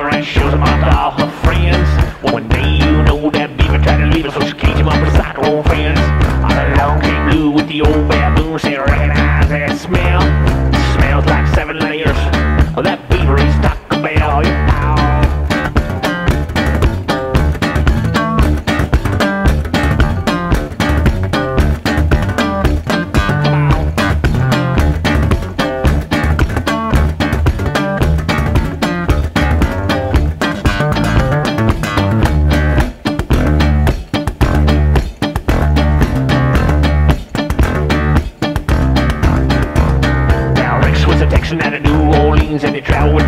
shivering shoes on my towel. And he traveled